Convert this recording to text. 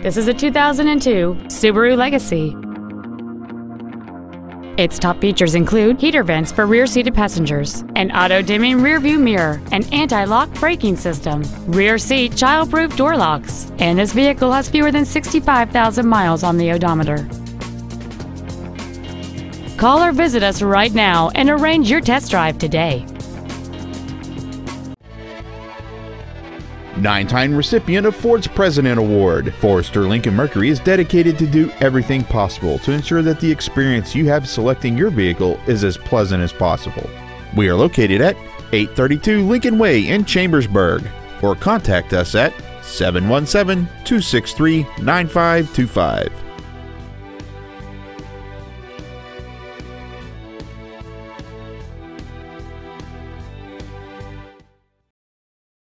This is a 2002 Subaru Legacy. Its top features include heater vents for rear-seated passengers, an auto-dimming rearview mirror, an anti-lock braking system, rear seat child-proof door locks, and this vehicle has fewer than 65,000 miles on the odometer. Call or visit us right now and arrange your test drive today. Nine time recipient of Ford's President Award, Forrester Lincoln Mercury is dedicated to do everything possible to ensure that the experience you have selecting your vehicle is as pleasant as possible. We are located at 832 Lincoln Way in Chambersburg, or contact us at 717 263 9525.